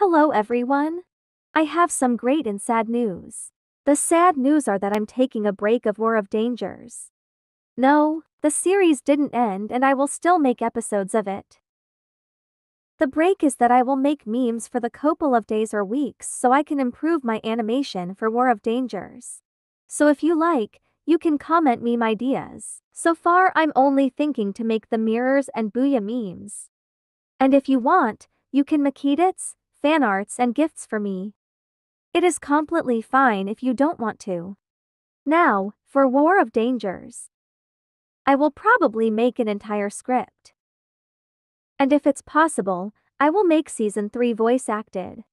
Hello everyone. I have some great and sad news. The sad news are that I'm taking a break of War of Dangers. No, the series didn't end and I will still make episodes of it. The break is that I will make memes for the couple of days or weeks so I can improve my animation for War of Dangers. So if you like, you can comment meme ideas. So far I'm only thinking to make the mirrors and booyah memes. And if you want, you can make edits, fan arts and gifts for me. It is completely fine if you don't want to. Now, for War of Dangers. I will probably make an entire script. And if it's possible, I will make season 3 voice acted.